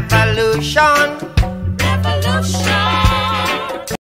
revolution.